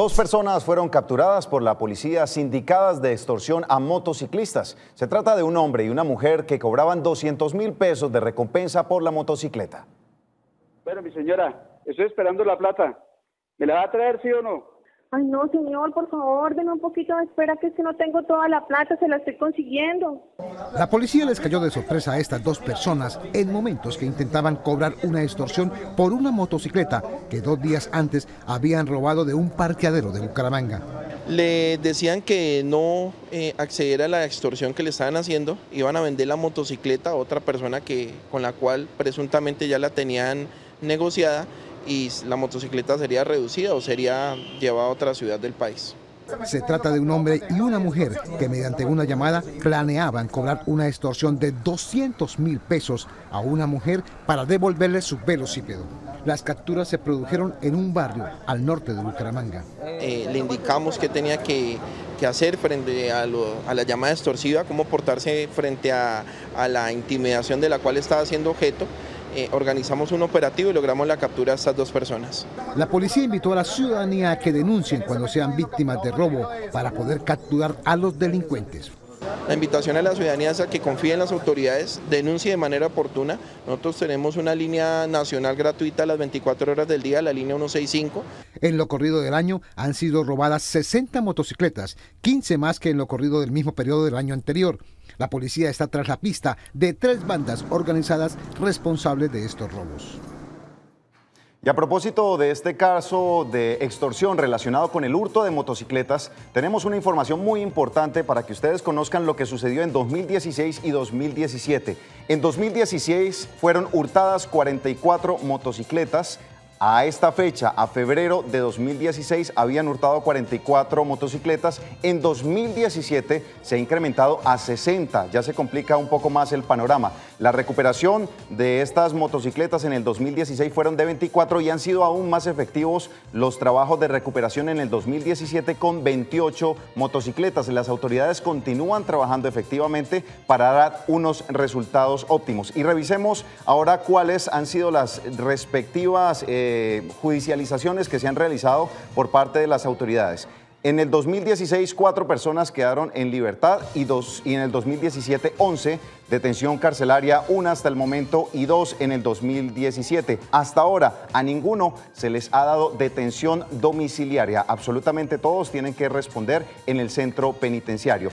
Dos personas fueron capturadas por la policía sindicadas de extorsión a motociclistas. Se trata de un hombre y una mujer que cobraban 200 mil pesos de recompensa por la motocicleta. Bueno, mi señora, estoy esperando la plata. ¿Me la va a traer, sí o no? Ay, no, señor, por favor, denme un poquito de espera, que es que no tengo toda la plata, se la estoy consiguiendo. La policía les cayó de sorpresa a estas dos personas en momentos que intentaban cobrar una extorsión por una motocicleta que dos días antes habían robado de un parqueadero de Bucaramanga. Le decían que no eh, accediera a la extorsión que le estaban haciendo, iban a vender la motocicleta a otra persona que, con la cual presuntamente ya la tenían negociada y la motocicleta sería reducida o sería llevada a otra ciudad del país. Se trata de un hombre y una mujer que mediante una llamada planeaban cobrar una extorsión de 200 mil pesos a una mujer para devolverle su velocípedo. Las capturas se produjeron en un barrio al norte de Bucaramanga. Eh, le indicamos qué tenía que, hacer frente a, la llamada extorsiva, cómo portarse frente a, a la intimidación de la cual estaba siendo objeto eh, organizamos un operativo y logramos la captura de estas dos personas. La policía invitó a la ciudadanía a que denuncien cuando sean víctimas de robo para poder capturar a los delincuentes. La invitación a la ciudadanía es a que confíe en las autoridades, denuncie de manera oportuna. Nosotros tenemos una línea nacional gratuita a las 24 horas del día, la línea 165. En lo corrido del año han sido robadas 60 motocicletas, 15 más que en lo corrido del mismo periodo del año anterior. La policía está tras la pista de tres bandas organizadas responsables de estos robos. Y a propósito de este caso de extorsión relacionado con el hurto de motocicletas, tenemos una información muy importante para que ustedes conozcan lo que sucedió en 2016 y 2017. En 2016 fueron hurtadas 44 motocicletas, a esta fecha, a febrero de 2016, habían hurtado 44 motocicletas. En 2017 se ha incrementado a 60. Ya se complica un poco más el panorama. La recuperación de estas motocicletas en el 2016 fueron de 24 y han sido aún más efectivos los trabajos de recuperación en el 2017 con 28 motocicletas. Las autoridades continúan trabajando efectivamente para dar unos resultados óptimos. Y revisemos ahora cuáles han sido las respectivas... Eh, judicializaciones que se han realizado por parte de las autoridades. En el 2016, cuatro personas quedaron en libertad y, dos, y en el 2017, 11 detención carcelaria, una hasta el momento y dos en el 2017. Hasta ahora, a ninguno se les ha dado detención domiciliaria. Absolutamente todos tienen que responder en el centro penitenciario.